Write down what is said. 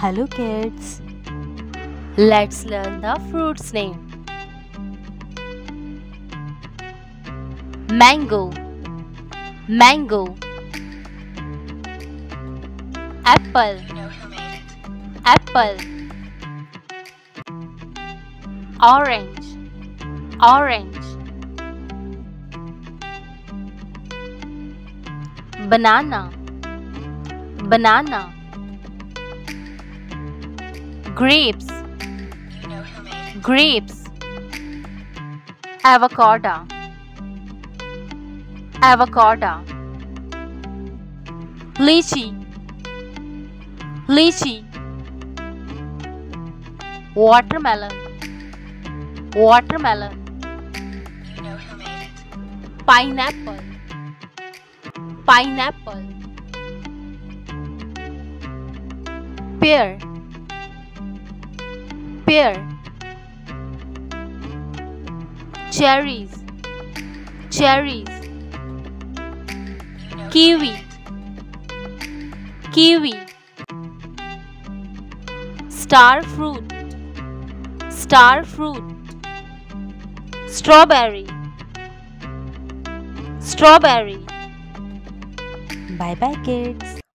Hello kids. Let's learn the fruit's name. Mango. Mango. Apple. Apple. Orange. Orange. Banana. Banana Grapes. Grapes. Avocado. Avocado. Lychee. Lychee. Watermelon. Watermelon. Pineapple. Pineapple. Pear Pear Cherries Cherries Kiwi Kiwi Star fruit Star fruit Strawberry Strawberry. Bye bye kids